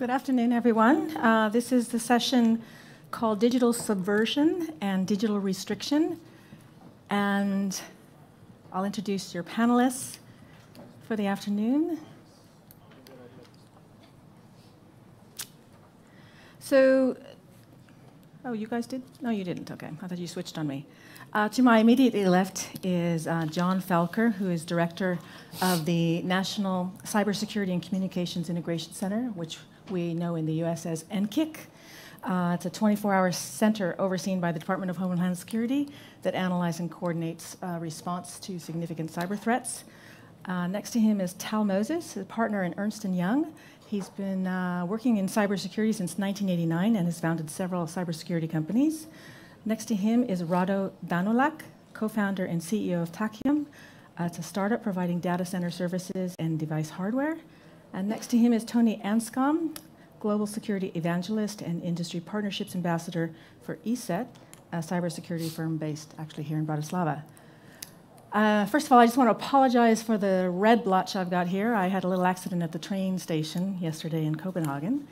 Good afternoon, everyone. Uh, this is the session called Digital Subversion and Digital Restriction. And I'll introduce your panelists for the afternoon. So, oh, you guys did? No, you didn't. Okay. I thought you switched on me. Uh, to my immediately left is uh, John Felker, who is director of the National Cybersecurity and Communications Integration Center, which we know in the US as NCIC. Uh, it's a 24 hour center overseen by the Department of Homeland Security that analyzes and coordinates uh, response to significant cyber threats. Uh, next to him is Tal Mozes, a partner in Ernst & Young. He's been uh, working in cybersecurity since 1989 and has founded several cybersecurity companies. Next to him is Rado Danilák, co-founder and CEO of Tachyum. Uh, it's a startup providing data center services and device hardware. And next to him is Tony Anscombe, global security evangelist and industry partnerships ambassador for ESET, a cybersecurity firm based actually here in Bratislava. Uh, first of all, I just want to apologize for the red blotch I've got here. I had a little accident at the train station yesterday in Copenhagen.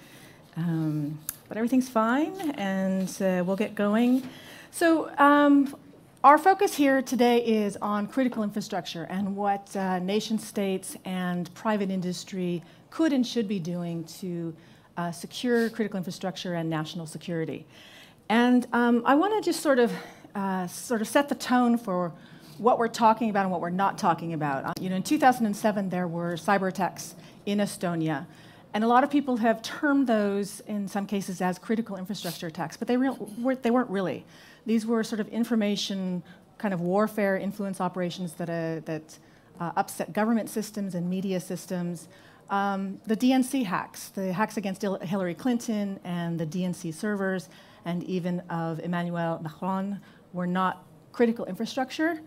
Um, but everything's fine, and uh, we'll get going. So, um, our focus here today is on critical infrastructure and what uh, nation states and private industry could and should be doing to uh, secure critical infrastructure and national security. And um, I want to just sort of uh, sort of set the tone for what we're talking about and what we're not talking about. Uh, you know, in 2007, there were cyber attacks in Estonia. And a lot of people have termed those, in some cases, as critical infrastructure attacks, but they, were they weren't really. These were sort of information, kind of warfare influence operations that, uh, that uh, upset government systems and media systems. Um, the DNC hacks, the hacks against Hillary Clinton and the DNC servers, and even of Emmanuel Macron, were not critical infrastructure.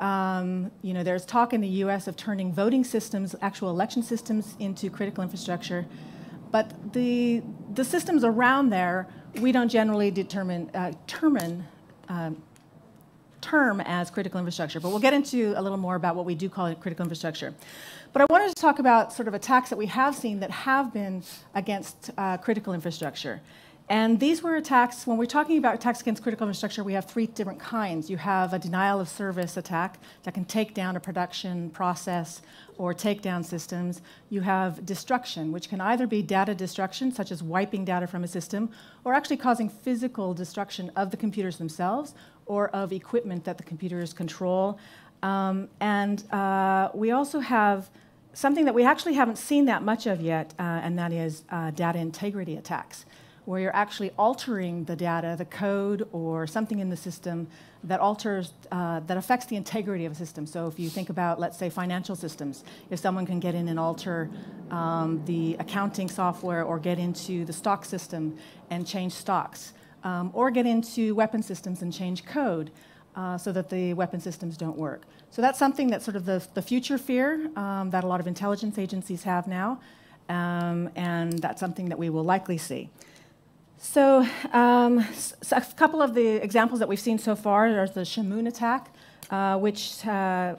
Um, you know, there's talk in the U.S. of turning voting systems, actual election systems, into critical infrastructure, but the the systems around there we don't generally determine uh, um, term as critical infrastructure. But we'll get into a little more about what we do call it critical infrastructure. But I wanted to talk about sort of attacks that we have seen that have been against uh, critical infrastructure. And these were attacks, when we're talking about attacks against critical infrastructure, we have three different kinds. You have a denial of service attack that can take down a production process or take down systems. You have destruction, which can either be data destruction, such as wiping data from a system, or actually causing physical destruction of the computers themselves or of equipment that the computers control. Um, and uh, we also have something that we actually haven't seen that much of yet, uh, and that is uh, data integrity attacks where you're actually altering the data, the code, or something in the system that alters, uh, that affects the integrity of a system. So if you think about, let's say, financial systems, if someone can get in and alter um, the accounting software or get into the stock system and change stocks, um, or get into weapon systems and change code, uh, so that the weapon systems don't work. So that's something that's sort of the, the future fear um, that a lot of intelligence agencies have now, um, and that's something that we will likely see. So, um, so, a couple of the examples that we've seen so far are the Shamoon attack, uh, which uh,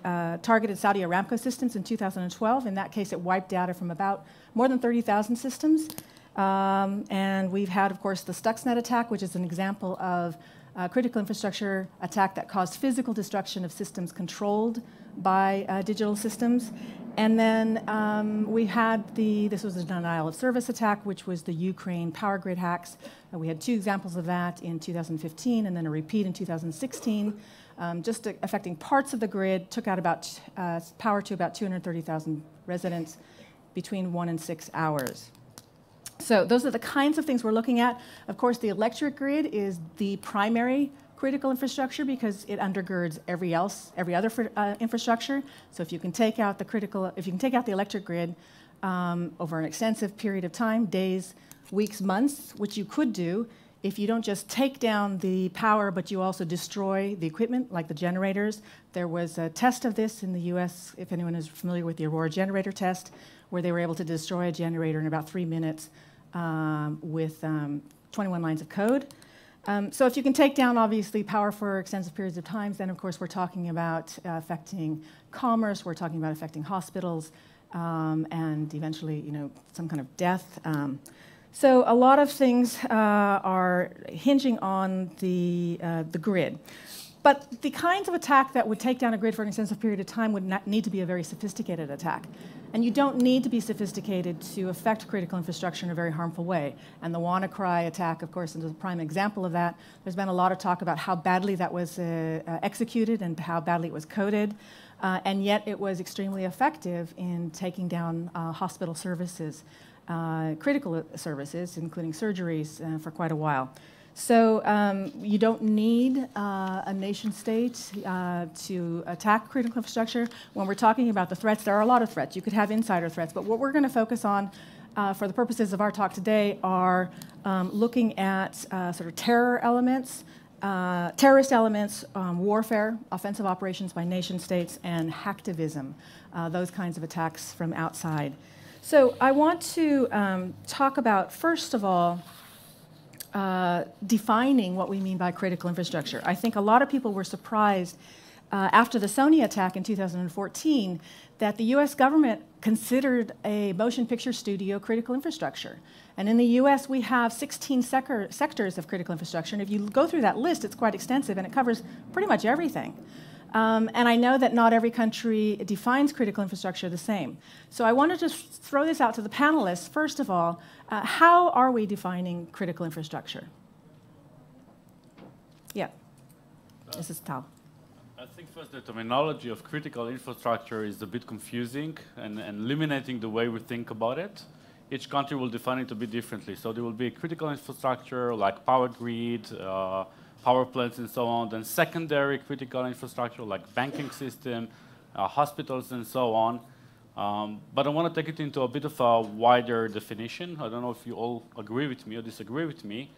uh, targeted Saudi Aramco systems in 2012. In that case, it wiped data from about more than 30,000 systems. Um, and we've had, of course, the Stuxnet attack, which is an example of a critical infrastructure attack that caused physical destruction of systems controlled by uh, digital systems. And then um, we had the, this was a denial of service attack, which was the Ukraine power grid hacks. Uh, we had two examples of that in 2015 and then a repeat in 2016. Um, just affecting parts of the grid, took out about uh, power to about 230,000 residents between one and six hours. So those are the kinds of things we're looking at. Of course, the electric grid is the primary critical infrastructure because it undergirds every else, every other uh, infrastructure. So if you can take out the critical, if you can take out the electric grid um, over an extensive period of time, days, weeks, months, which you could do if you don't just take down the power, but you also destroy the equipment, like the generators. There was a test of this in the US, if anyone is familiar with the Aurora generator test, where they were able to destroy a generator in about three minutes um, with um, 21 lines of code. Um, so if you can take down, obviously, power for extensive periods of time, then of course we're talking about uh, affecting commerce, we're talking about affecting hospitals, um, and eventually, you know, some kind of death. Um, So a lot of things uh, are hinging on the, uh, the grid. But the kinds of attack that would take down a grid for an extensive period of time would not need to be a very sophisticated attack. And you don't need to be sophisticated to affect critical infrastructure in a very harmful way. And the WannaCry attack, of course, is a prime example of that. There's been a lot of talk about how badly that was uh, uh, executed and how badly it was coded. Uh, and yet it was extremely effective in taking down uh, hospital services, uh, critical services, including surgeries, uh, for quite a while. So um, you don't need uh, a nation state uh, to attack critical infrastructure. When we're talking about the threats, there are a lot of threats. You could have insider threats, but what we're going to focus on uh, for the purposes of our talk today are um, looking at uh, sort of terror elements, uh, terrorist elements, um, warfare, offensive operations by nation states, and hacktivism, uh, those kinds of attacks from outside. So I want to um, talk about, first of all, uh, defining what we mean by critical infrastructure. I think a lot of people were surprised uh, after the Sony attack in 2014 that the US government considered a motion picture studio critical infrastructure. And in the US, we have 16 sector, sectors of critical infrastructure. And if you go through that list, it's quite extensive and it covers pretty much everything. Um, and I know that not every country defines critical infrastructure the same. So I wanted to just throw this out to the panelists. First of all, uh, how are we defining critical infrastructure? Yeah, uh, this is Tal. I think first the terminology of critical infrastructure is a bit confusing and, and limiting the way we think about it. Each country will define it a bit differently. So there will be critical infrastructure like power grid, uh, power plants and so on, then secondary critical infrastructure like banking system, uh, hospitals and so on. Um, but I want to take it into a bit of a wider definition. I don't know if you all agree with me or disagree with me,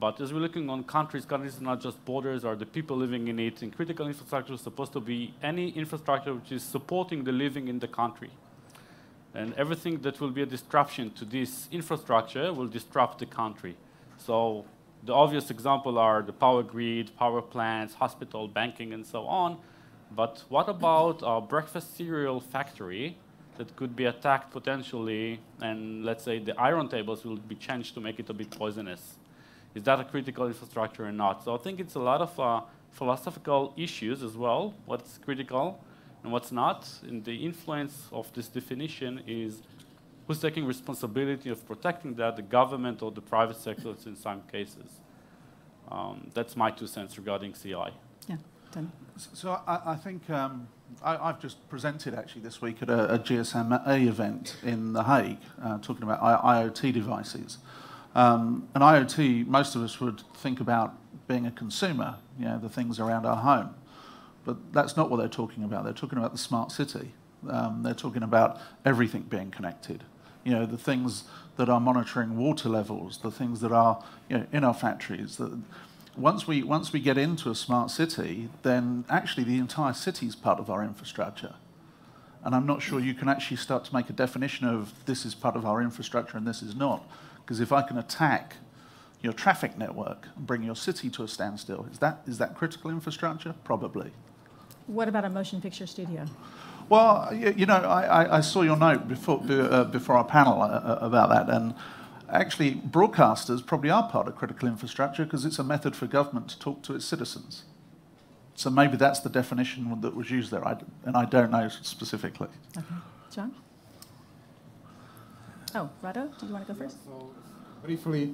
but as we're looking on countries, countries are not just borders, are the people living in it, and critical infrastructure is supposed to be any infrastructure which is supporting the living in the country. And everything that will be a disruption to this infrastructure will disrupt the country. So the obvious example are the power grid, power plants, hospital, banking, and so on. But what about a breakfast cereal factory that could be attacked potentially, and let's say the iron tables will be changed to make it a bit poisonous? Is that a critical infrastructure or not? So I think it's a lot of uh, philosophical issues as well, what's critical and what's not. And the influence of this definition is who's taking responsibility of protecting that, the government or the private sectors in some cases. Um, that's my two cents regarding CI. Yeah, Tony. So I, I think um, I, have just presented actually this week at a, a GSMA event in The Hague, uh, talking about I, IoT devices. Um, and IoT, most of us would think about being a consumer, you know, the things around our home. But that's not what they're talking about. They're talking about the smart city. Um, they're talking about everything being connected you know, the things that are monitoring water levels, the things that are you know, in our factories. That once we once we get into a smart city, then actually the entire city is part of our infrastructure. And I'm not sure you can actually start to make a definition of this is part of our infrastructure and this is not. Because if I can attack your traffic network and bring your city to a standstill, is that is that critical infrastructure? Probably. What about a motion picture studio? Well, you know, I, I saw your note before, uh, before our panel uh, uh, about that, and actually, broadcasters probably are part of critical infrastructure because it's a method for government to talk to its citizens. So maybe that's the definition that was used there, I, and I don't know specifically. Okay. John? Oh, Rado, do you want to go first? So, briefly,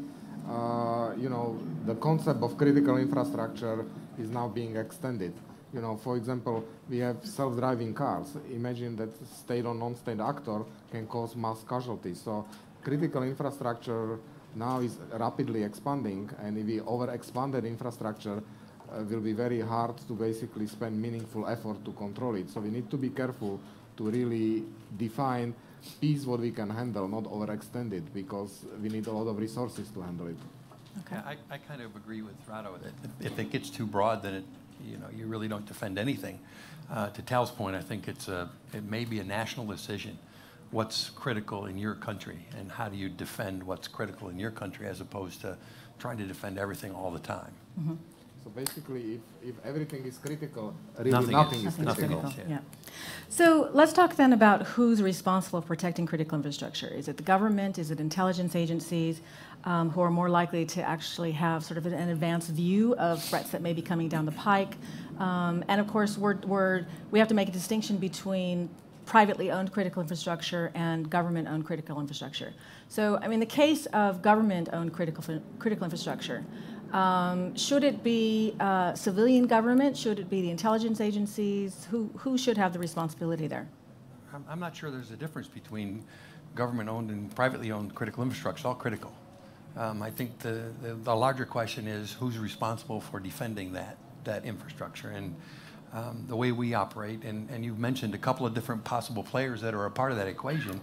uh, you know, the concept of critical infrastructure is now being extended. You know, for example, we have self-driving cars. Imagine that state or non-state actor can cause mass casualties. So critical infrastructure now is rapidly expanding, and if we over-expand that infrastructure, uh, will be very hard to basically spend meaningful effort to control it. So we need to be careful to really define piece what we can handle, not overextend it, because we need a lot of resources to handle it. Okay. Yeah, I, I kind of agree with Rado that if it gets too broad, then it you know, you really don't defend anything. Uh, to Tal's point, I think it's a, it may be a national decision what's critical in your country and how do you defend what's critical in your country as opposed to trying to defend everything all the time. Mm-hmm. So basically, if, if everything is critical, really Nothing nothing, is. is, Nothing critical. critical. yeah. Yeah. So let's talk then about who's responsible for protecting critical infrastructure. Is it the government? Is it intelligence agencies um, who are more likely to actually have sort of an advanced view of threats that may be coming down the pike? Um, and of course, we're, we're, we have to make a distinction between privately owned critical infrastructure and government owned critical infrastructure. So, I mean, the case of government owned critical, critical infrastructure. Um, should it be uh, civilian government? Should it be the intelligence agencies? Who, who should have the responsibility there? I'm, not sure there's a difference between government-owned and privately owned critical infrastructure, It's all critical. Um, I think the, the, the larger question is who's responsible for defending that, that infrastructure? And um, the way we operate, and, and you've mentioned a couple of different possible players that are a part of that equation,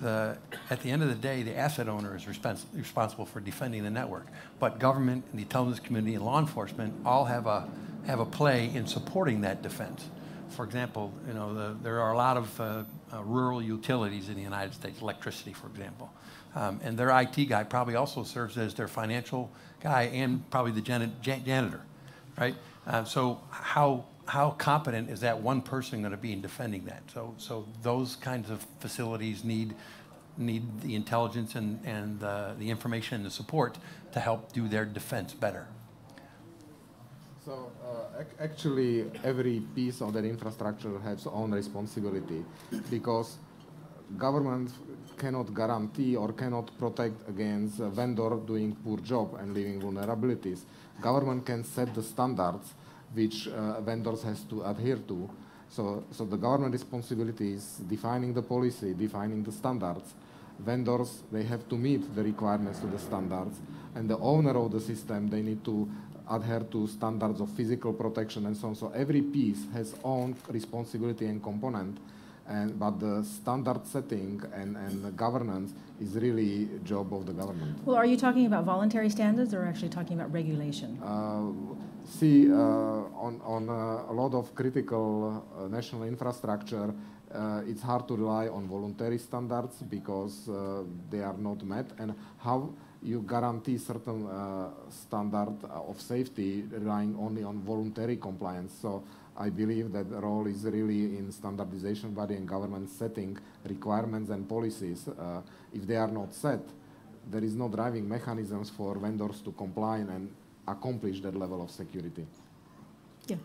the, at the end of the day, the asset owner is respons- responsible for defending the network. But government and the intelligence community and law enforcement all have a, have a play in supporting that defense. For example, you know, the, there are a lot of uh, uh, rural utilities in the United States, electricity, for example. Um, and their IT guy probably also serves as their financial guy and probably the jan- jan- janitor, right? Uh, so how, how competent is that one person going to be in defending that? So, so those kinds of facilities need, need the intelligence and, and uh, the information and the support to help do their defense better. So uh, ac- actually, every piece of that infrastructure has own responsibility because government cannot guarantee or cannot protect against a vendor doing poor job and leaving vulnerabilities. Government can set the standards which uh, vendors has to adhere to. So, so the government responsibility is defining the policy, defining the standards. Vendors, they have to meet the requirements to the standards. And the owner of the system, they need to adhere to standards of physical protection and so on. So every piece has own responsibility and component. And, but the standard setting and, and the governance is really job of the government. Well, are you talking about voluntary standards or actually talking about regulation? Uh, see, uh, on, on uh, a lot of critical uh, national infrastructure, uh, it's hard to rely on voluntary standards because uh, they are not met. And how you guarantee certain uh, standard of safety relying only on voluntary compliance. So I believe that the role is really in standardization body and government setting requirements and policies. Uh, if they are not set, there is no driving mechanisms for vendors to comply and accomplish that level of security. Yeah.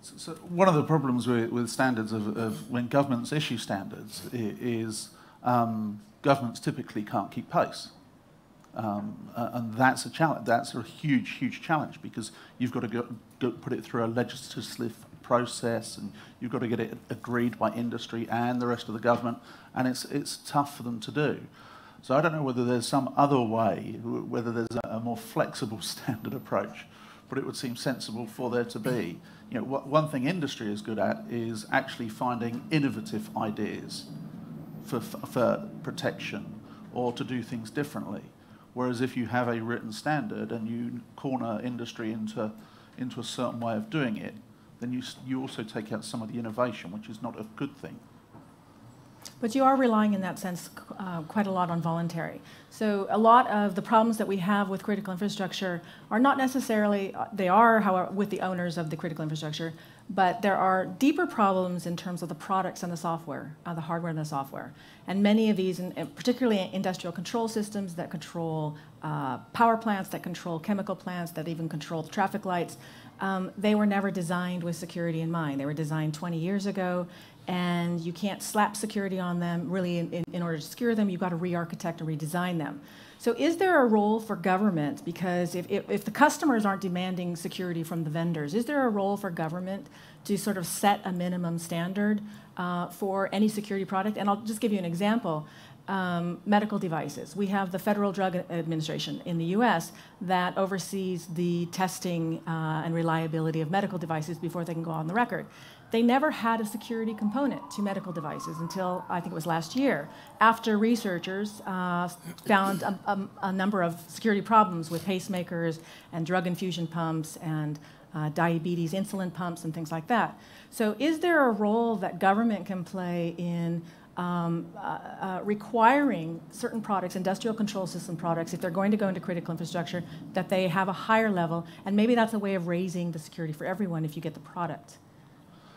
So, so one of the problems with, with standards of, of when governments issue standards is um, governments typically can't keep pace. Um, and that's a challenge. That's a huge, huge challenge because you've got to go, go put it through a legislative process, and you've got to get it agreed by industry and the rest of the government, and it's it's tough for them to do. So I don't know whether there's some other way, whether there's a, more flexible standard approach, but it would seem sensible for there to be. You know, one thing industry is good at is actually finding innovative ideas for, for protection or to do things differently. Whereas if you have a written standard and you corner industry into, into a certain way of doing it, then you, you also take out some of the innovation, which is not a good thing. But you are relying in that sense uh, quite a lot on voluntary. So a lot of the problems that we have with critical infrastructure are not necessarily, uh, they are, however, with the owners of the critical infrastructure, but there are deeper problems in terms of the products and the software, uh, the hardware and the software. And many of these, and particularly industrial control systems that control uh, power plants, that control chemical plants, that even control traffic lights, um, they were never designed with security in mind. They were designed 20 years ago, and you can't slap security on them. Really, in, in, in order to secure them, you've got to re-architect and redesign them. So, is there a role for government? Because if, if, if the customers aren't demanding security from the vendors, is there a role for government to sort of set a minimum standard uh, for any security product? And I'll just give you an example. Um, medical devices. We have the Federal Drug Administration in the US that oversees the testing uh, and reliability of medical devices before they can go on the record. They never had a security component to medical devices until I think it was last year, after researchers uh, found a, a, a number of security problems with pacemakers and drug infusion pumps and uh, diabetes insulin pumps and things like that. So, is there a role that government can play in um, uh, uh, requiring certain products, industrial control system products, if they're going to go into critical infrastructure, that they have a higher level. And maybe that's a way of raising the security for everyone if you get the product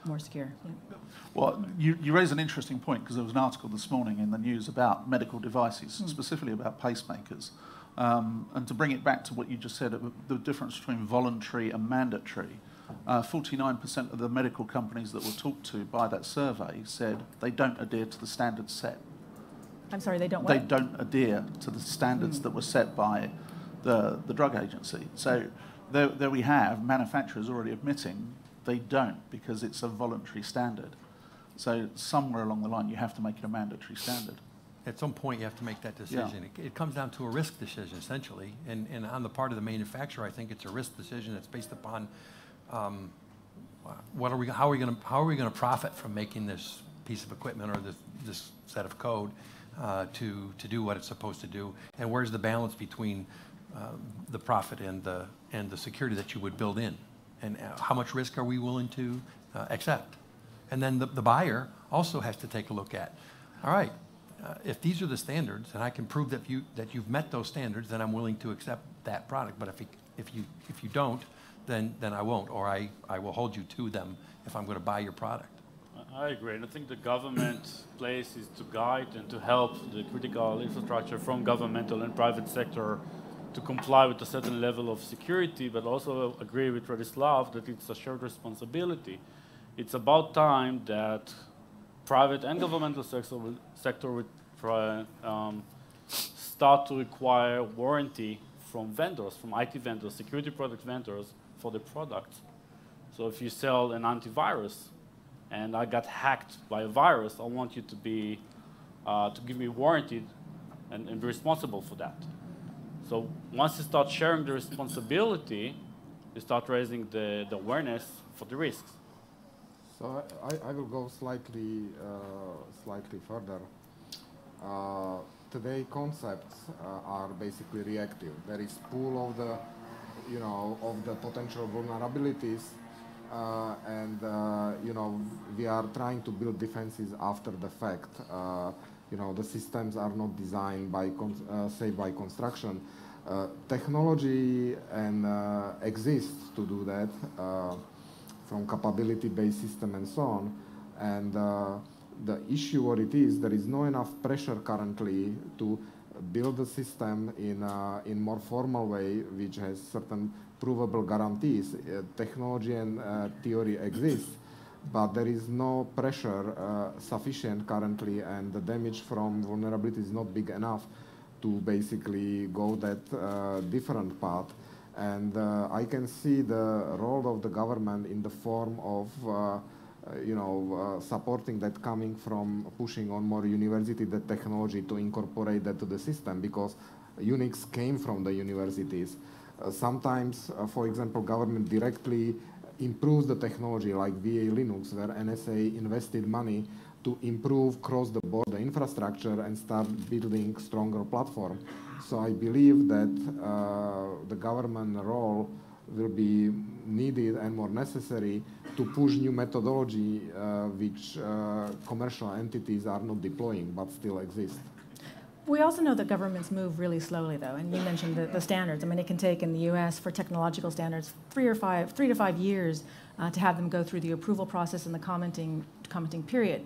more secure. Yeah. Well, you, you raise an interesting point because there was an article this morning in the news about medical devices, Hmm. specifically about pacemakers. Um, and to bring it back to what you just said, uh, the difference between voluntary and mandatory, uh, 49% of the medical companies that were talked to by that survey said they don't adhere to the standards set. I'm sorry, they don't They don't adhere to the standards that were set by the, the drug agency. So there, there we have manufacturers already admitting they don't because it's a voluntary standard. So somewhere along the line, you have to make it a mandatory standard. At some point, you have to make that Yeah. decision. It, it comes down to a risk decision, essentially. And, and on the part of the manufacturer, I think it's a risk decision that's based upon um, what are we, how are we going to, how are we going to profit from making this piece of equipment or this, this set of code uh, to, to do what it's supposed to do? And where's the balance between um, the profit and the, and the security that you would build in? And uh, how much risk are we willing to uh, accept? And then the, the buyer also has to take a look at, all right, uh, if these are the standards and I can prove that you, that you've met those standards, then I'm willing to accept that product. But if, you- if you, if you don't, then, then I won't, or I, I will hold you to them if I'm going to buy your product. I agree, and I think the government place is to guide and to help the critical infrastructure from governmental and private sector to comply with a certain level of security, but also agree with Radoslav that it's a shared responsibility. It's about time that private and governmental sector sector try, um, start to require warranty from vendors, from IT vendors, security product vendors for the products. So if you sell an antivirus and I got hacked by a virus, I want you to be uh, to give me warranty and, and be responsible for that. So once you start sharing the responsibility, you start raising the, the awareness for the risks. So I, I- will go slightly, uh, slightly further. Uh, today concepts uh, are basically reactive. There is pool of the, you know, of the potential vulnerabilities, uh, and uh, you know we are trying to build defenses after the fact. Uh, you know the systems are not designed by, uh, say, by construction. Uh, technology and uh, exists to do that. Uh, from capability-based system and so on. And the issue what it is, there is no enough pressure currently to build a system in a in more formal way, which has certain provable guarantees. Uh, technology and uh, theory exists, but there is no pressure uh, sufficient currently, and the damage from vulnerability is not big enough to basically go that uh, different path. And uh, I can see the role of the government in the form of, uh, uh, you know, uh, supporting that coming from pushing on more university the technology to incorporate that to the system because Unix came from the universities. Uh, sometimes, for example, government directly improves the technology like VA Linux, where NSA invested money to improve cross the border infrastructure and start building stronger platform. So I believe that uh, the government role will be needed and more necessary to push new methodology uh, which uh, commercial entities are not deploying but still exist. We also know that governments move really slowly, though, and you mentioned the, the standards. I mean, it can take in the U.S. for technological standards three or five, three to five years uh, to have them go through the approval process and the commenting commenting period.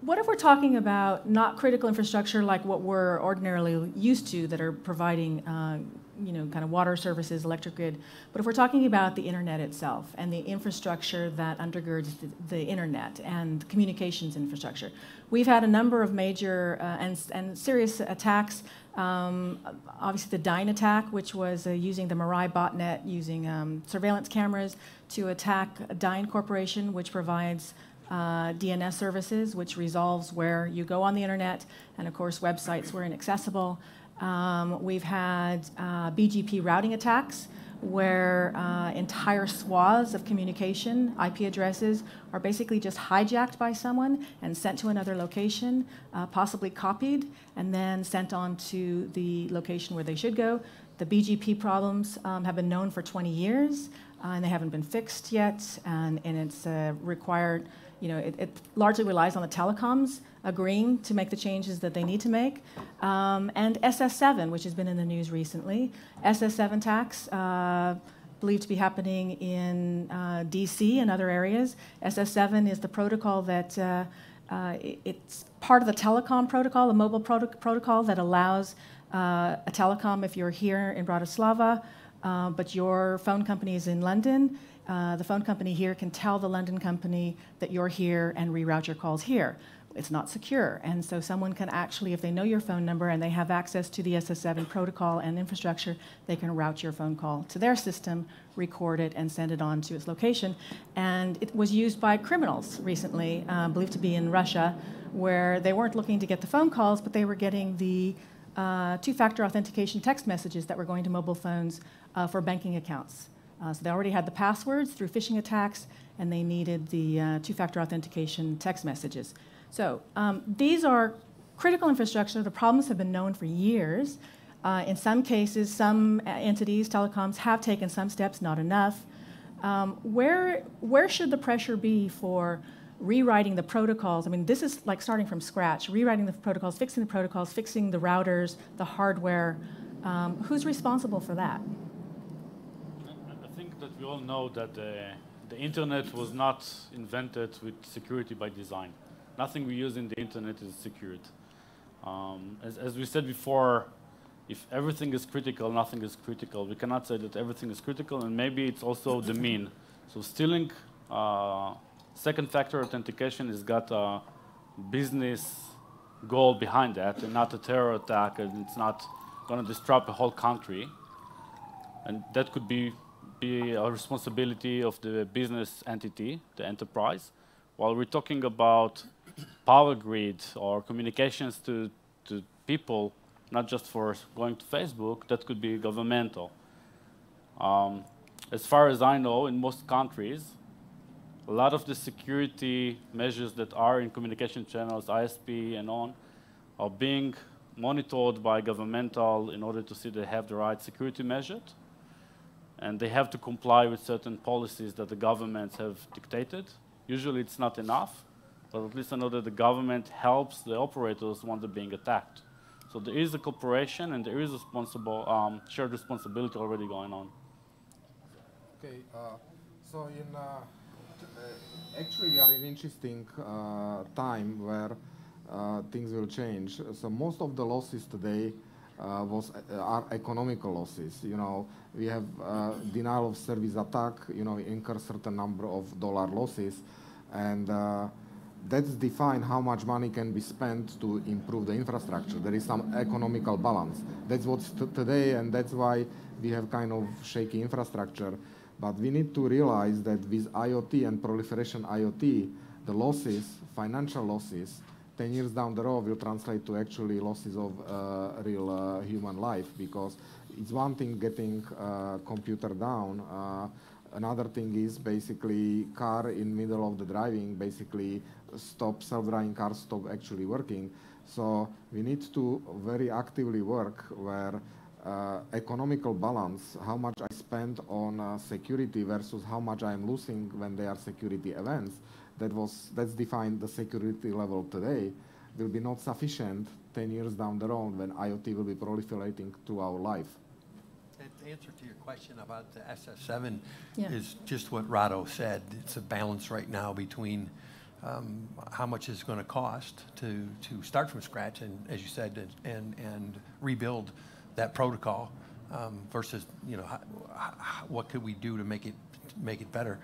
What if we're talking about not critical infrastructure like what we're ordinarily used to that are providing, uh, you know, kind of water services, electric grid, but if we're talking about the internet itself and the infrastructure that undergirds the, the internet and communications infrastructure, we've had a number of major uh, and, and serious attacks. Um, obviously, the Dyn attack, which was uh, using the Mirai botnet, using um, surveillance cameras to attack Dyn Corporation, which provides uh, DNS services, which resolves where you go on the internet, and of course, websites were inaccessible. Um, we've had uh, BGP routing attacks where uh, entire swaths of communication, IP addresses, are basically just hijacked by someone and sent to another location, uh, possibly copied, and then sent on to the location where they should go. The BGP problems um, have been known for 20 years, uh, and they haven't been fixed yet, and, and it's uh, required you know, it, it largely relies on the telecoms agreeing to make the changes that they need to make. Um, and SS7, which has been in the news recently, SS7 tax. Uh, believed to be happening in uh, DC and other areas. SS7 is the protocol that uh, uh, it's part of the telecom protocol, the mobile proto- protocol that allows uh, a telecom if you're here in Bratislava, uh, but your phone company is in London. Uh, the phone company here can tell the London company that you're here and reroute your calls here it's not secure. And so someone can actually, if they know your phone number and they have access to the SS7 protocol and infrastructure, they can route your phone call to their system, record it, and send it on to its location. And it was used by criminals recently, uh, believed to be in Russia, where they weren't looking to get the phone calls, but they were getting the uh, two-factor authentication text messages that were going to mobile phones uh, for banking accounts. Uh, so they already had the passwords through phishing attacks, and they needed the uh, two-factor authentication text messages. So um, these are critical infrastructure. The problems have been known for years. Uh, in some cases, some entities, telecoms, have taken some steps, not enough. Um, where, where should the pressure be for rewriting the protocols? I mean, this is like starting from scratch, rewriting the protocols, fixing the protocols, fixing the routers, the hardware. Um, who's responsible for that? That we all know that uh, the internet was not invented with security by design nothing we use in the internet is secured. Um, as, as, we said before, if everything is critical, nothing is critical. We cannot say that everything is critical, and maybe it's also the mean. So stealing uh, second factor authentication has got a business goal behind that, and not a terror attack, and it's not going to disrupt a whole country. And that could be, be a responsibility of the business entity, the enterprise. While we're talking about power grid or communications to, to people, not just for going to Facebook, that could be governmental. Um, as far as I know, in most countries, a lot of the security measures that are in communication channels, ISP and on, are being monitored by governmental in order to see they have the right security measured. And they have to comply with certain policies that the governments have dictated. Usually it's not enough, but at least I know that the government helps the operators when they're being attacked. So there is a cooperation and there is a responsible, um, shared responsibility already going on. Okay, uh, so in uh, uh, actually we are in interesting uh, time where uh, things will change. So most of the losses today Uh, was uh, are economical losses. You know, we have uh, denial of service attack. You know, incur certain number of dollar losses, and that's define how much money can be spent to improve the infrastructure. There is some economical balance. That's what's today, and that's why we have kind of shaky infrastructure. But we need to realize that with IoT and proliferation IoT, the losses, financial losses, 10 years down the road will translate to actually losses of uh, real uh, human life because it's one thing getting uh, computer down. Uh, another thing is basically car in middle of the driving basically stop self-driving cars stop actually working. So we need to very actively work where uh, economical balance, how much I spend on uh, security versus how much I'm losing when there are security events, that was that's defined the security level today, will be not sufficient 10 years down the road when IoT will be proliferating to our life. The answer to your question about the SS7 yeah. is just what Rado said. It's a balance right now between um, how much is going to cost to, to start from scratch and, as you said, and, and rebuild that protocol um, versus, you know, how, how, what could we do to make it, make it better?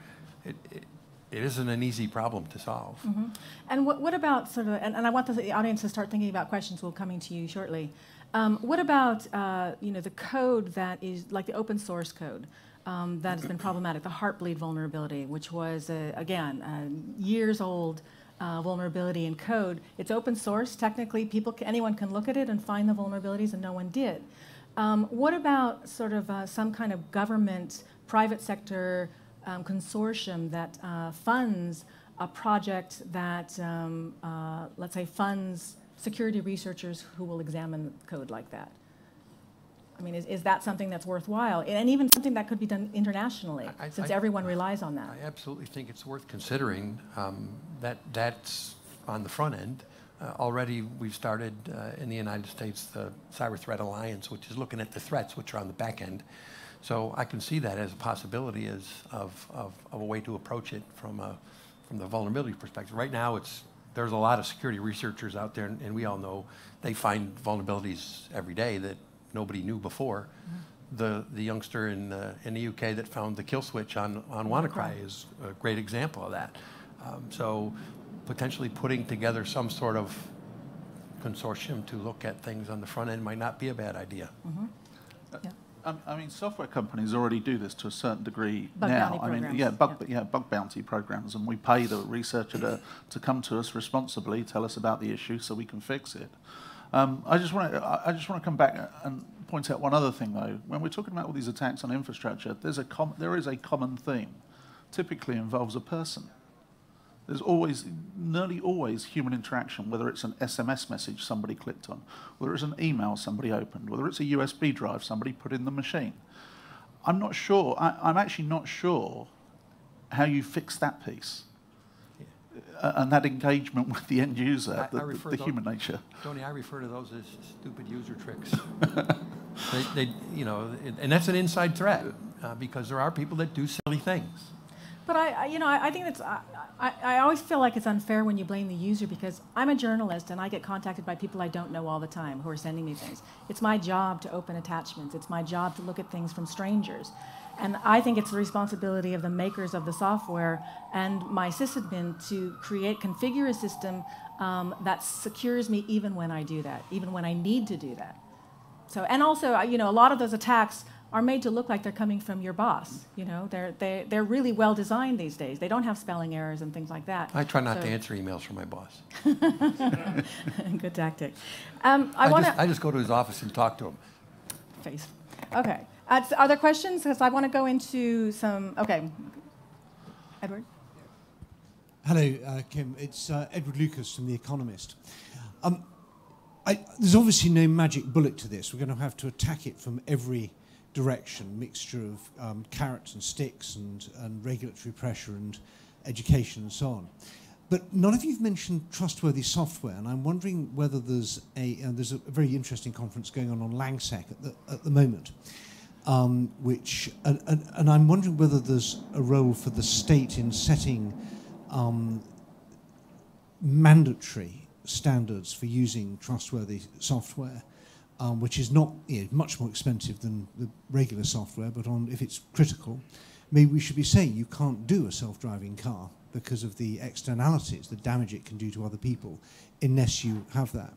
It, it, it isn't an easy problem to solve. Mm -hmm. And what, what about sort of, and, and I want the audience to start thinking about questions. We'll coming to you shortly. Um, what about, uh, you know, the code that is like the open source code? um, that has been problematic. The Heartbleed vulnerability, which was, uh, again, years old uh, vulnerability in code. It's open source. Technically, people, anyone can look at it and find the vulnerabilities, and no one did. Um, what about sort of uh, some kind of government, private sector um, consortium that uh, funds a project that, um, uh, let's say, funds security researchers who will examine code like that? I mean, is, is that something that's worthwhile? And even something that could be done internationally, I- since I- everyone relies on that. I absolutely think it's worth considering. um, That, that's on the front end. Uh, Already, we've started uh, in the United States, the Cyber Threat Alliance, which is looking at the threats, which are on the back end. So I can see that as a possibility as of, of, of a way to approach it from a, from the vulnerability perspective. Right now, it's, there's a lot of security researchers out there, and and we all know they find vulnerabilities every day that nobody knew before. The, the youngster in, uh, in the UK that found the kill switch on, on WannaCry is a great example of that. Um, so potentially putting together some sort of consortium to look at things on the front end might not be a bad idea. Yeah. I mean, software companies already do this to a certain degree Bug now. I mean, yeah, bug, yeah. yeah, bug bounty programs, and we pay the researcher to, to come to us responsibly, tell us about the issue, so we can fix it. Um, I just want to, I just want to come back and point out one other thing, though. When we're talking about all these attacks on infrastructure, there's a com- there is a common theme. Typically involves a person. There's always, nearly always, human interaction, whether it's an SMS message somebody clicked on, whether it's an email somebody opened, whether it's a USB drive somebody put in the machine. I'm not sure, I, I'm actually not sure how you fix that piece. Uh, and that engagement with the end user, I- I the, the- refer the tho- human nature. Tony, I refer to those as stupid user tricks. they, they, you know, and that's an inside threat uh, because there are people that do silly things. But I, I you know, I, I think it's, I, I, I always feel like it's unfair when you blame the user because I'm a journalist and I get contacted by people I don't know all the time who are sending me things. It's my job to open attachments. It's my job to look at things from strangers. And I think it's the responsibility of the makers of the software and my sysadmin to create, configure a system um, that secures me even when I do that, even when I need to do that. So, and also, uh, you know, a lot of those attacks are made to look like they're coming from your boss. You know, they're, they, they're really well designed these days. They don't have spelling errors and things like that. I try not So- to answer emails from my boss. Good tactic. Um, I, I, want just, to I just go to his office and talk to him. face. Okay. Uh, are there questions? Because I want to go into some. Okay. Edward. Hello, uh, Kim. It's uh, Edward Lucas from The Economist. Um, I, there's obviously no magic bullet to this. We're going to have to attack it from every direction, mixture of um, carrots and sticks and, and regulatory pressure and education and so on. But none of you've mentioned trustworthy software, and I'm wondering whether there's a uh, there's a very interesting conference going on on Langsec at the at the moment, um, which and, and, and I'm wondering whether there's a role for the state in setting um, mandatory standards for using trustworthy software, um, which is not you know, much more expensive than the regular software, but on if it's critical, maybe we should be saying you can't do a self-driving car because of the externalities, the damage it can do to other people, unless you have that.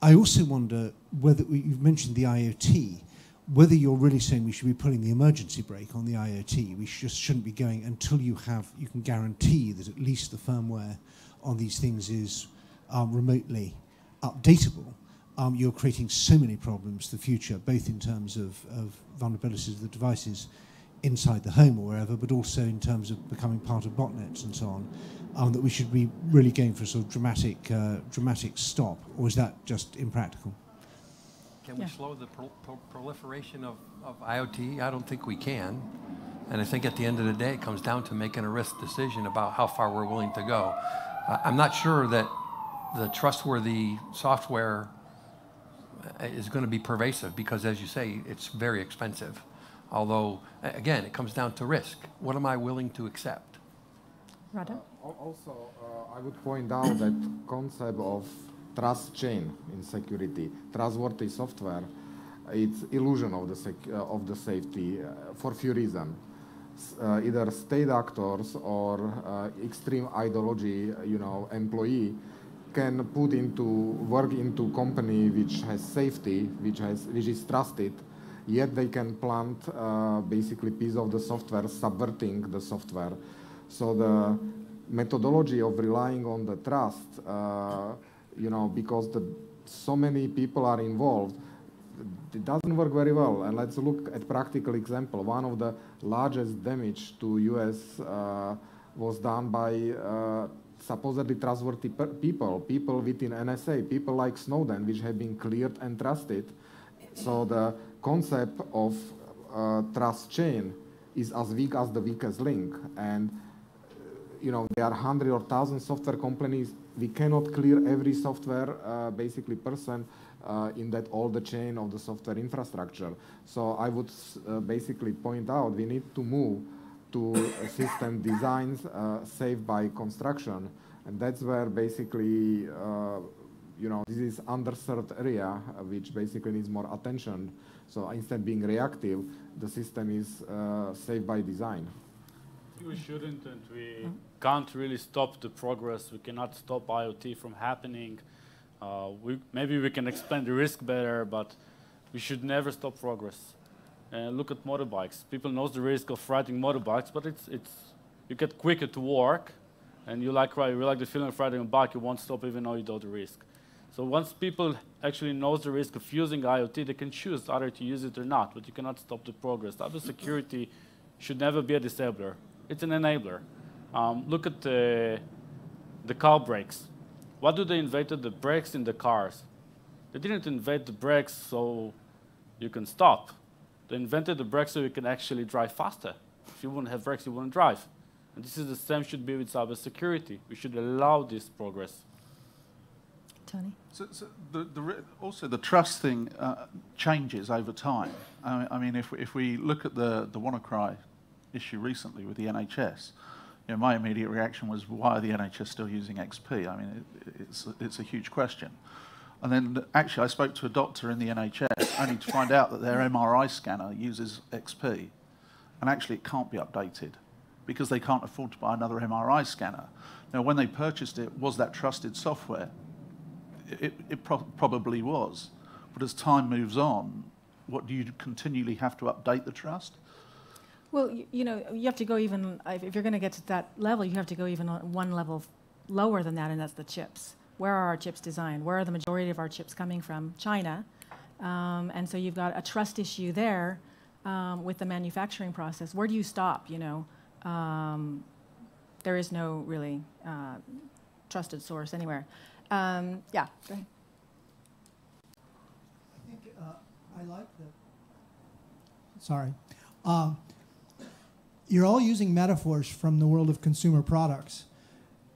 I also wonder whether you've mentioned the IoT, whether you're really saying we should be pulling the emergency brake on the IoT. We just shouldn't be going until you have you can guarantee that at least the firmware on these things is um, remotely updatable. Um, you're creating so many problems for the future, both in terms of, of vulnerabilities of the devices inside the home or wherever, but also in terms of becoming part of botnets and so on, um, that we should be really going for a sort of dramatic, uh, dramatic stop, or is that just impractical? Can we slow the pro- pro- proliferation of, of IoT? I don't think we can. And I think at the end of the day, it comes down to making a risk decision about how far we're willing to go. Uh, I'm not sure that the trustworthy software is going to be pervasive because, as you say, it's very expensive. Although, again, it comes down to risk. What am I willing to accept? Rado. Al- Also, uh, I would point out that concept of trust chain in security, trustworthy software, it's illusion of the sec- uh, of the safety uh, for few reasons. Uh, either state actors or uh, extreme ideology, uh, you know, employee can put into work into company which has safety, which has which is trusted, yet they can plant uh, basically piece of the software subverting the software. So the methodology of relying on the trust, uh, you know, because the, so many people are involved, it doesn't work very well. And let's look at practical example. One of the largest damage to US uh, was done by uh, supposedly trustworthy people, people within NSA, people like Snowden, which have been cleared and trusted, So the concept of uh, trust chain is as weak as the weakest link. And you know, there are hundred or thousand software companies. We cannot clear every software, uh, basically person uh, in that all the chain of the software infrastructure. So I would uh, basically point out we need to move to system designs uh, safe by construction, and that's where basically uh, you know this is underserved area uh, which basically needs more attention. So instead of being reactive, the system is safe by design. We shouldn't, and we can't really stop the progress. We cannot stop IoT from happening. Uh, we, maybe we can explain the risk better, but we should never stop progress. And look at motorbikes. People know the risk of riding motorbikes, but it's, it's, you get quicker to work, and you like, you like the feeling of riding a bike, you won't stop even though you know the risk. So once people actually know the risk of using IoT, they can choose either to use it or not, but you cannot stop the progress. Cybersecurity should never be a disabler. It's an enabler. Um, look at the, the car brakes. What do they invented the brakes in the cars? They didn't invent the brakes so you can stop. They invented the brakes so you can actually drive faster. If you wouldn't have brakes, you wouldn't drive. And this is the same should be with cybersecurity. We should allow this progress. Tony? So, so the, the, also, the trust thing uh, changes over time. I, I mean, if, if we look at the, the WannaCry issue recently with the NHS, you know, my immediate reaction was, why are the NHS still using XP? I mean, it, it's, it's a huge question. And then actually, I spoke to a doctor in the NHS only to find out that their MRI scanner uses XP. And actually, it can't be updated because they can't afford to buy another MRI scanner. Now, when they purchased it, was that trusted software? It, it pro probably was. But as time moves on, what do you continually have to update the trust? Well, you, you know, you have to go even, if you're going to get to that level, you have to go even one level lower than that, and that's the chips. Where are our chips designed? Where are the majority of our chips coming from? China. Um, and so you've got a trust issue there um, with the manufacturing process. Where do you stop, you know? Um, there is no really uh, trusted source anywhere. Um, yeah, go ahead. I think uh, I like the. Sorry. Uh, you're all using metaphors from the world of consumer products.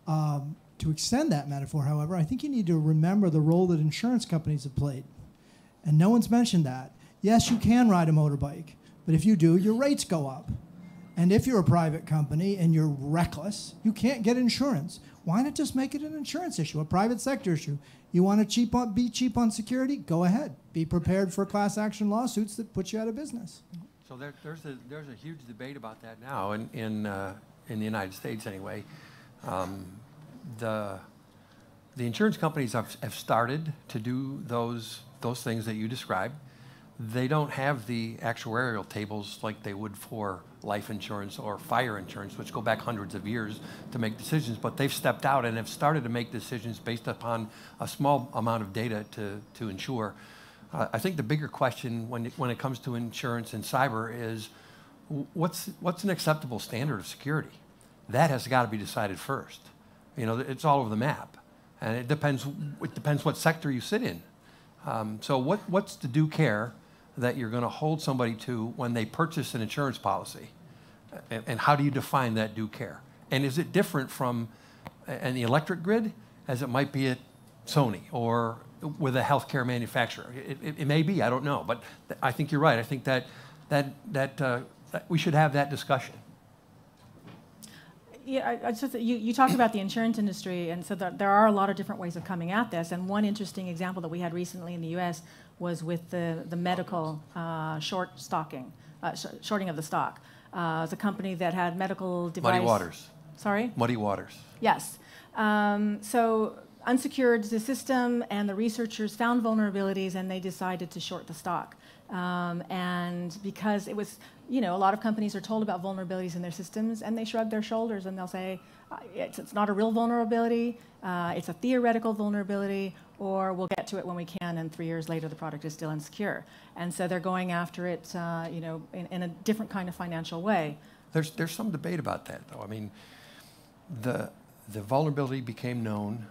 Um, to extend that metaphor, however, I think you need to remember the role that insurance companies have played. And no one's mentioned that. Yes, you can ride a motorbike, but if you do, your rates go up. And if you're a private company and you're reckless, you can't get insurance. Why not just make it an insurance issue, a private sector issue? You want to cheap on, be cheap on security? Go ahead. Be prepared for class action lawsuits that put you out of business. So there, there's, a, there's a huge debate about that now in, in, uh, in the United States anyway. Um, the, the insurance companies have, have started to do those, those things that you described. They don't have the actuarial tables like they would for life insurance or fire insurance, which go back hundreds of years to make decisions, but they've stepped out and have started to make decisions based upon a small amount of data to, to insure uh, I think the bigger question when it, when it comes to insurance and cyber is what's, what's an acceptable standard of security? That has got to be decided first. You know, it's all over the map. And it depends, it depends what sector you sit in. Um, so what, what's the due care that you're going to hold somebody to when they purchase an insurance policy? And, and how do you define that due care? And is it different from an electric grid as it might be at Sony or with a healthcare manufacturer. It, it, it, may be, I don't know, but I think you're right. I think that, that, that, uh, that we should have that discussion. Yeah, I, I just, you, you talk about the insurance industry, and so there are a lot of different ways of coming at this. And one interesting example that we had recently in the U.S. was with the, the medical uh, short stocking, uh, sh shorting of the stock. Uh, it's a company that had medical device. Muddy Waters. Sorry. Muddy Waters. Yes. Um, so unsecured the system, and the researchers found vulnerabilities, and they decided to short the stock. Um, and because it was, you know, a lot of companies are told about vulnerabilities in their systems, and they shrug their shoulders and they'll say, it's, it's not a real vulnerability, uh, it's a theoretical vulnerability, or we'll get to it when we can, and three years later the product is still insecure. And so they're going after it, uh, you know, in, in, a different kind of financial way. There's, there's some debate about that, though. I mean, the, the vulnerability became known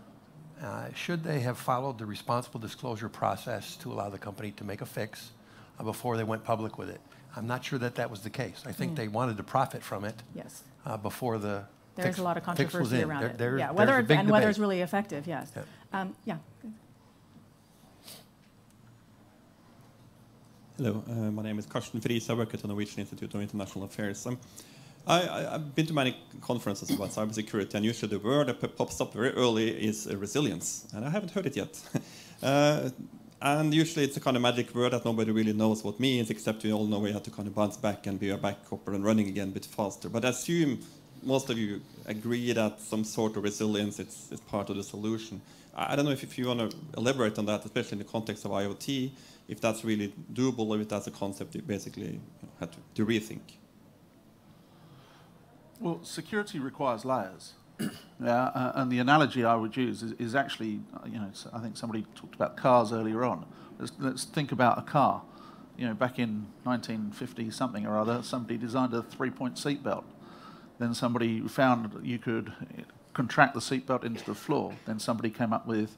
uh, should they have followed the responsible disclosure process to allow the company to make a fix before they went public with it? I'm not sure that that was the case. I think they wanted to profit from it Yes. uh, before the There's fix- a lot of controversy around There- it. there- Yeah, there's whether, a it- big and whether debate. it's really effective, yes. Yeah. Um, Yeah. Hello, uh, my name is Karsten Friis. I work at the Norwegian Institute of International Affairs. Um, I, I, I've been to many conferences about cybersecurity, and usually the word that pops up very early is uh, resilience, and I haven't heard it yet. and usually it's a kind of magic word that nobody really knows what means, except we all know we have to kind of bounce back and be a back up and running again a bit faster. But I assume most of you agree that some sort of resilience is, is part of the solution. I I don't know if, if you want to elaborate on that, especially in the context of IoT, if that's really doable or if that's a concept you basically you know, had to, to rethink. Well, security requires layers. Yeah, uh, and the analogy I would use is, is actually, uh, you know, I think somebody talked about cars earlier on. Let's, let's think about a car. You know, back in 1950 something or other, somebody designed a three-point seatbelt. Then somebody found you could uh, contract the seatbelt into the floor. Then somebody came up with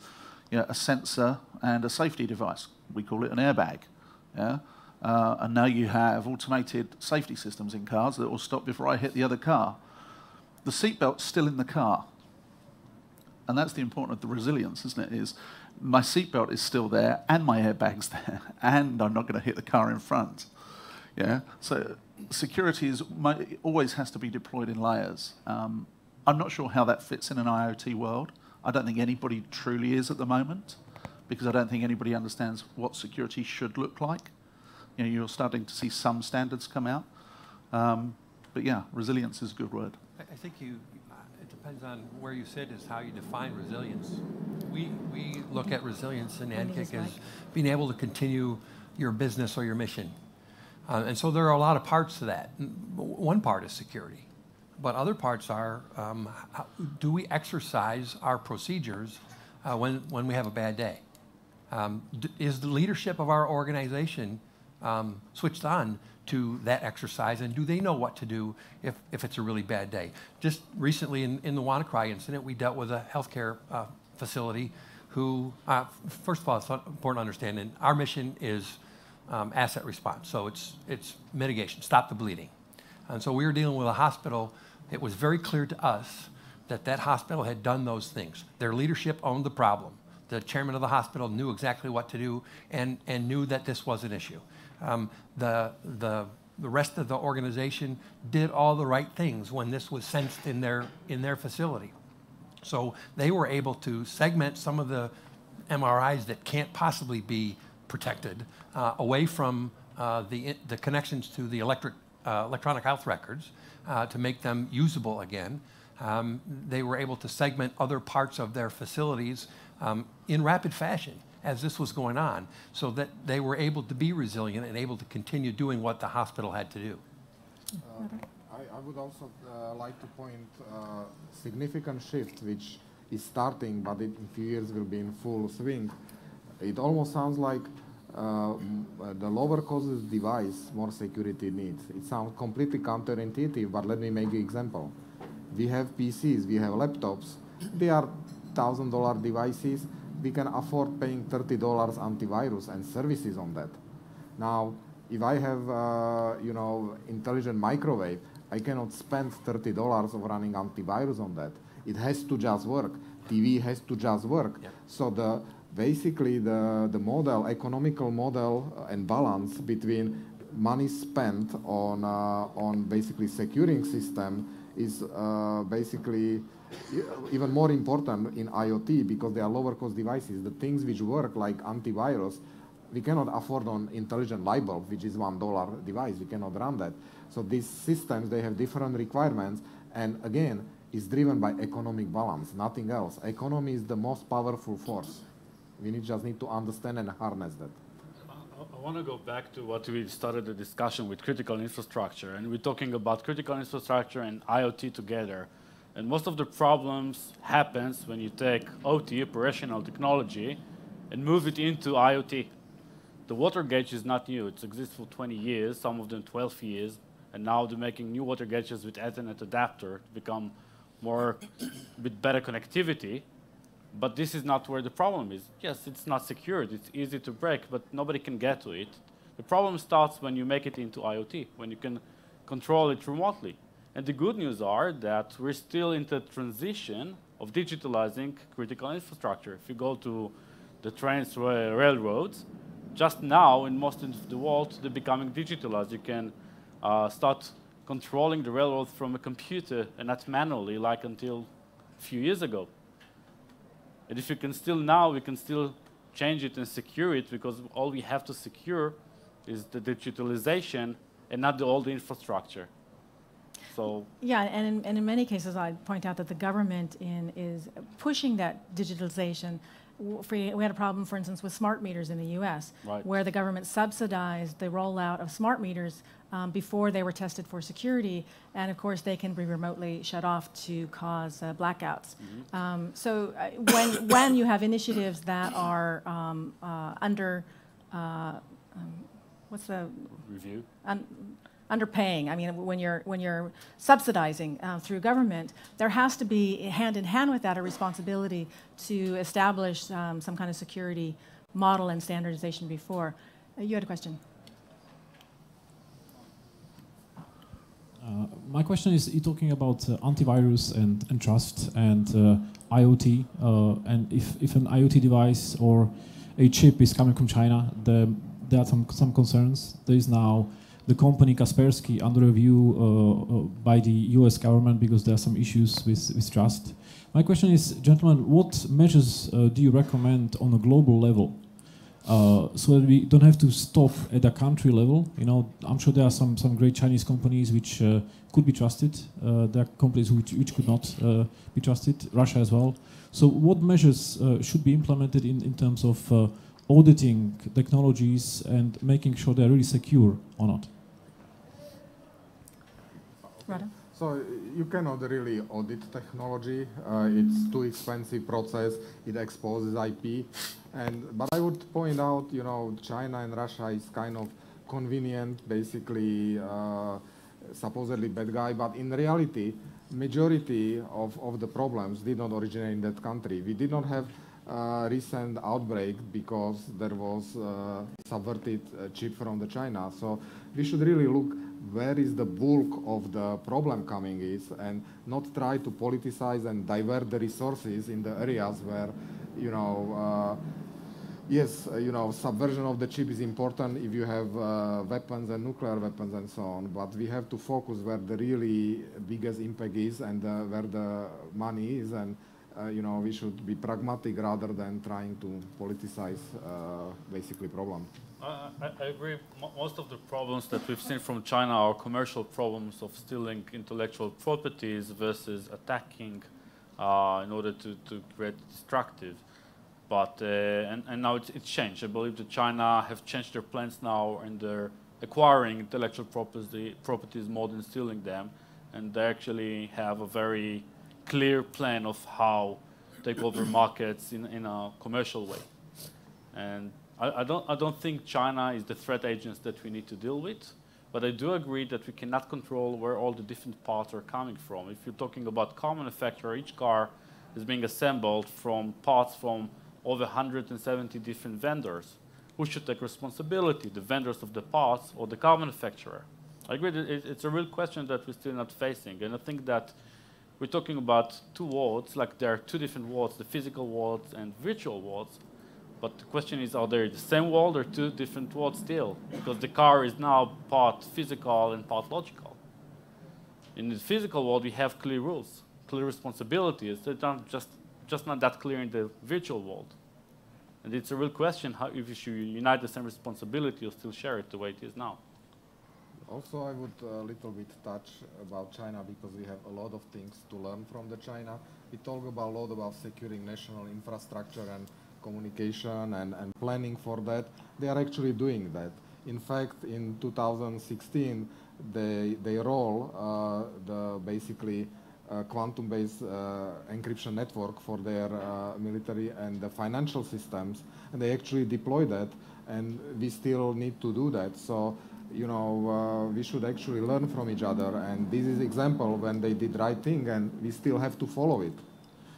you know, a sensor and a safety device. We call it an airbag. Yeah. Uh, and now you have automated safety systems in cars that will stop before I hit the other car. The seatbelt's still in the car. And that's the importance of the resilience, isn't it? Is my seatbelt is still there and my airbag's there and I'm not going to hit the car in front. Yeah. So security is always has to be deployed in layers. Um, I'm not sure how that fits in an IoT world. I don't think anybody truly is at the moment because I don't think anybody understands what security should look like. You know, you're starting to see some standards come out. Um, but yeah, resilience is a good word. I think you, uh, it depends on where you sit is how you define resilience. We, we look at resilience in his as being able to continue your business or your mission. Uh, And so there are a lot of parts to that. One part is security, but other parts are, um, how, do we exercise our procedures uh, when, when we have a bad day? Um, d- Is the leadership of our organization um, switched on to that exercise, and do they know what to do if, if it's a really bad day? Just recently in, in the WannaCry incident, we dealt with a healthcare uh, facility who, uh, first of all, it's important to understand, and our mission is um, asset response, so it's, it's mitigation, stop the bleeding. And so we were dealing with a hospital. It was very clear to us that that hospital had done those things. Their leadership owned the problem. The chairman of the hospital knew exactly what to do and, and knew that this was an issue. Um, the, the, the rest of the organization did all the right things when this was sensed in their, in their facility. So they were able to segment some of the MRIs that can't possibly be protected uh, away from uh, the, the connections to the electric, uh, electronic health records uh, to make them usable again. Um, they were able to segment other parts of their facilities um, in rapid fashion as this was going on so that they were able to be resilient and able to continue doing what the hospital had to do. I, I would also uh, like to point uh, significant shift which is starting, but in a few years will be in full swing. It almost sounds like uh, uh, the lower cost device, more security needs. It sounds completely counterintuitive, but let me make an example. We have PCs, we have laptops. They are thousand dollar devices. We can afford paying thirty dollars antivirus and services on that. Now, if I have, uh, you know, intelligent microwave, I cannot spend thirty dollars of running antivirus on that. It has to just work. TV has to just work. Yeah. So the basically the the model, economical model uh, and balance between money spent on uh, on basically securing system is uh, basically even more important in IoT because they are lower cost devices. The things which work like antivirus, we cannot afford on intelligent light bulb, which is one dollar device. We cannot run that. So these systems they have different requirements, and again, is driven by economic balance, nothing else. Economy is the most powerful force. We need, just need to understand and harness that. I want to go back to what we started the discussion with critical infrastructure, and we're talking about critical infrastructure and IoT together. And most of the problems happens when you take OT, operational technology, and move it into IoT. The water gauge is not new. It exists for 20 years, some of them 12 years, and now they're making new water gauges with Ethernet adapter to become more, with better connectivity. But this is not where the problem is. Yes, it's not secured, it's easy to break, but nobody can get to it. The problem starts when you make it into IoT, when you can control it remotely. And the good news are that we're still in the transition of digitalizing critical infrastructure. If you go to the trains, railroads, just now in most of the world, they're becoming digitalized. You can uh, start controlling the railroad from a computer and not manually like until a few years ago. And if you can still now, we can still change it and secure it because all we have to secure is the digitalization and not the old infrastructure. So yeah, and in, and in many cases, I point out that the government in is pushing that digitalization we had a problem, for instance, with smart meters in the U.S., right. where the government subsidized the rollout of smart meters um, before they were tested for security, and of course they can be remotely shut off to cause uh, blackouts. Mm-hmm. Um, so uh, when when you have initiatives that are um, uh, under uh, um, what's the review? Un- underpaying. I mean, when you're when you're subsidizing uh, through government, there has to be hand in hand with that a responsibility to establish um, some kind of security model and standardization before. Uh, you had a question. Uh, my question is, you're talking about uh, antivirus and, and trust and uh, IoT, uh, and if, if an IoT device or a chip is coming from China, the, there are some, some concerns. There is now the company Kaspersky under review uh, uh, by the US government because there are some issues with, with trust. My question is, gentlemen, what measures uh, do you recommend on a global level uh, so that we don't have to stop at a country level. You know, I'm sure there are some, some great Chinese companies which uh, could be trusted. Uh, there are companies which, which could not be trusted, Russia as well. So what measures should be implemented in, in terms of auditing technologies and making sure they're really secure or not? So you cannot really audit technology. Uh, it's too expensive process. It exposes IP. And but I would point out, you know, China and Russia is kind of convenient, basically uh, supposedly bad guy, but in reality, majority of, of the problems did not originate in that country. We did not have uh, recent outbreak because there was uh, subverted uh, chip from the China. So we should really look where is the bulk of the problem coming is and not try to politicize and divert the resources in the areas where, you know, uh, yes, uh, you know, subversion of the chip is important if you have uh, weapons and nuclear weapons and so on, but we have to focus where the really biggest impact is and uh, where the money is and uh, you know, we should be pragmatic rather than trying to politicize uh, basically problem. I, I, agree. Most of the problems that we've seen from China are commercial problems of stealing intellectual properties versus attacking uh, in order to, to create destructive. But uh, and, and now it's, it's changed. I believe that China have changed their plans now and they're acquiring intellectual property, properties more than stealing them, and they actually have a very clear plan of how take over markets in, in a commercial way. And I, I, don't, I don't think China is the threat agents that we need to deal with, but I do agree that we cannot control where all the different parts are coming from. If you're talking about car manufacturer, each car is being assembled from parts from over 170 different vendors. Who should take responsibility, the vendors of the parts or the car manufacturer? I agree that it's a real question that we're still not facing, and I think that we're talking about two worlds, like there are two different worlds, the physical world and virtual worlds. But the question is, are they the same world or two different worlds still? Because the car is now part physical and part logical. In the physical world, we have clear rules, clear responsibilities. They're not just, just not that clear in the virtual world. And it's a real question how, if you should unite the same responsibility or still share it the way it is now. Also, I would a little bit touch about China because we have a lot of things to learn from the China. We talk about a lot about securing national infrastructure and communication and, and planning for that. They are actually doing that. In fact, in 2016, they, they roll uh, the basically uh, quantum-based uh, encryption network for their uh, military and the financial systems, and they actually deploy that, and we still need to do that. So you know, uh, we should actually learn from each other. And this is example when they did right thing, and we still have to follow it.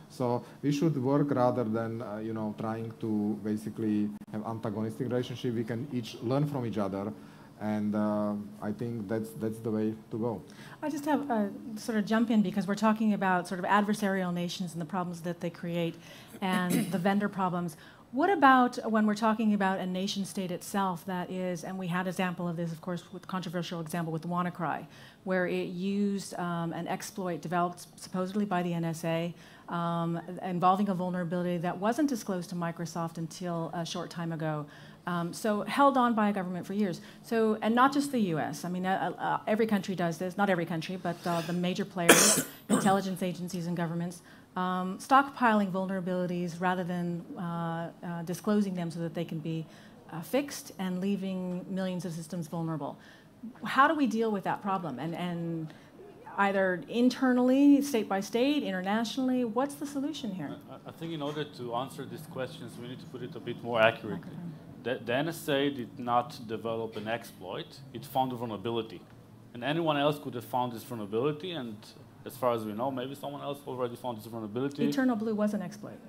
So we should work rather than uh, you know trying to basically have antagonistic relationship. We can each learn from each other, and uh, I think that's that's the way to go. I just have a sort of jump in because we're talking about sort of adversarial nations and the problems that they create and the vendor problems. What about when we're talking about a nation state itself that is, and we had an example of this, of course, with controversial example with WannaCry, where it used um, an exploit developed supposedly by the NSA um, involving a vulnerability that wasn't disclosed to Microsoft until a short time ago. Um, so held on by a government for years. So, and not just the U.S. I mean, uh, uh, every country does this. Not every country, but uh, the major players, intelligence agencies, and governments, um, stockpiling vulnerabilities rather than uh, uh, disclosing them so that they can be uh, fixed and leaving millions of systems vulnerable. How do we deal with that problem? And, and either internally, state by state, internationally? What's the solution here? I, I think in order to answer these questions, we need to put it a bit more accurately. The, the NSA did not develop an exploit, it found a vulnerability. And anyone else could have found this vulnerability, and as far as we know, maybe someone else already found this vulnerability. Eternal Blue was an exploit.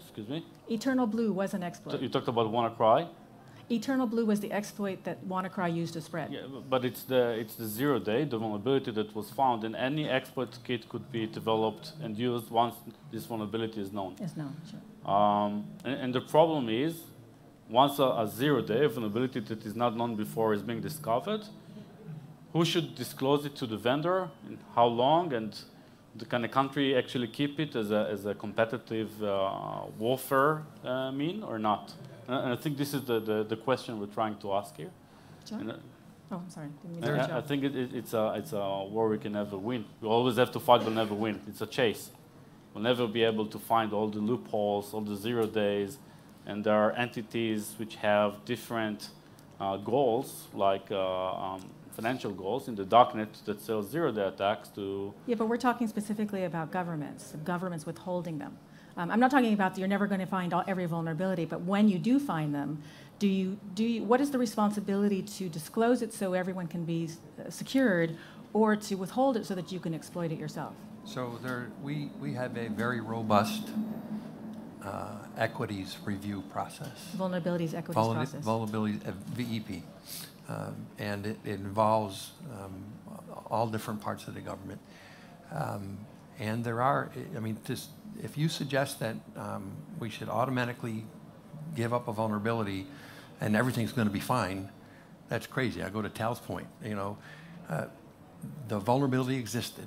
Excuse me? Eternal Blue was an exploit. You talked about WannaCry? Eternal Blue was the exploit that WannaCry used to spread. Yeah, but it's the it's the zero day, the vulnerability that was found, and any exploit kit could be developed and used once this vulnerability is known. Is known, sure. Um, and, and, the problem is, once a, a zero day vulnerability that is not known before is being discovered, who should disclose it to the vendor, and how long, and the, can a country actually keep it as a, as a competitive uh, warfare uh, mean or not? And I think this is the, the, the question we're trying to ask here. John? Oh, I'm sorry. I, I, think it, it, it's, a, it's a war we can never win. We always have to fight, but never win. It's a chase. We'll never be able to find all the loopholes, all the zero days, and there are entities which have different uh, goals, like uh, um, financial goals in the darknet that sells zero-day attacks to... Yeah, but we're talking specifically about governments, governments withholding them. Um, I'm not talking about you're never going to find all, every vulnerability, but when you do find them, do you, do you, what is the responsibility to disclose it so everyone can be uh, secured or to withhold it so that you can exploit it yourself? So there, we, we have a very robust uh, equities review process. Vulnerabilities equities Vulner process. Vulnerabilities, uh, VEP. Um, and it, it involves um, all different parts of the government. Um, and there are, I mean, just if you suggest that um, we should automatically give up a vulnerability and everything's going to be fine, that's crazy. I go to Tal's point. You know, uh, the vulnerability existed.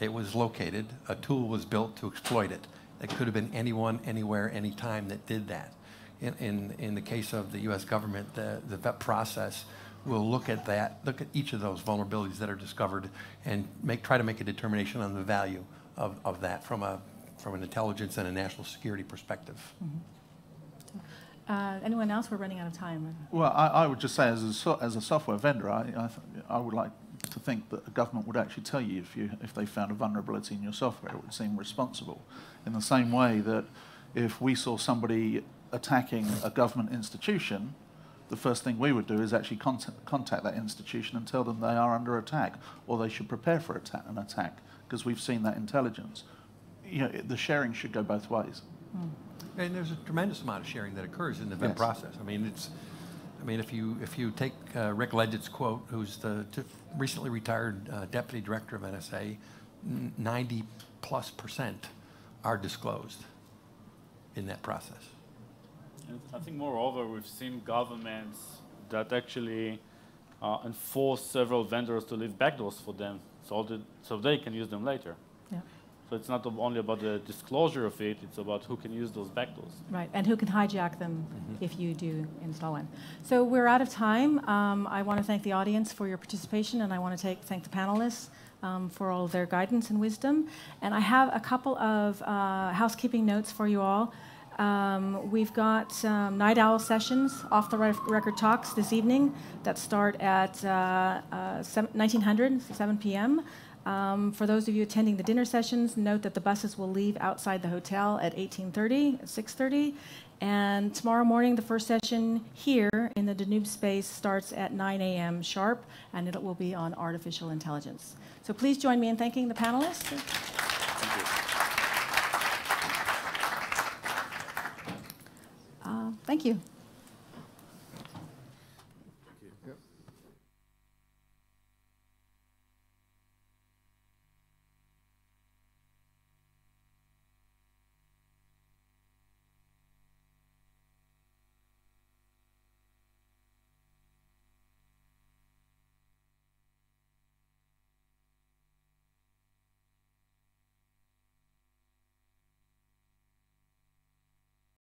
It was located. A tool was built to exploit it. It could have been anyone, anywhere, anytime that did that. In, in, in the case of the U.S. government, the, the VEP process will look at that, look at each of those vulnerabilities that are discovered and make, try to make a determination on the value of, of that from a from an intelligence and a national security perspective. Mm -hmm. uh, anyone else? We're running out of time. Well, I, I would just say, as a, so, as a software vendor, I, I, I, would like to think that a government would actually tell you if, you if they found a vulnerability in your software. It would seem responsible. In the same way that if we saw somebody attacking a government institution, the first thing we would do is actually contact, contact that institution and tell them they are under attack or they should prepare for attack, an attack because we've seen that intelligence you know, the sharing should go both ways. Mm. And there's a tremendous amount of sharing that occurs in the yes. process. I mean, it's, I mean, if you if you take uh, Rick Ledgett's quote, who's the recently retired uh, deputy director of NSA, 90 plus percent are disclosed in that process. I think, moreover, we've seen governments that actually uh, enforce several vendors to leave backdoors for them, so, that, so they can use them later. Yeah. So it's not only about the disclosure of it, it's about who can use those backdoors. Right, and who can hijack them mm -hmm. if you do install one. So we're out of time. Um, I want to thank the audience for your participation, and I want to take, thank the panelists um, for all their guidance and wisdom. And I have a couple of uh, housekeeping notes for you all. Um, we've got night owl sessions, off the record talks this evening that start at uh, uh, 1900, 7 p.m. Um, for those of you attending the dinner sessions, note that the buses will leave outside the hotel at 18:30, 6:30, and tomorrow morning the first session here in the Danube space starts at 9 a.m. sharp, and it will be on artificial intelligence. So please join me in thanking the panelists. Thank you.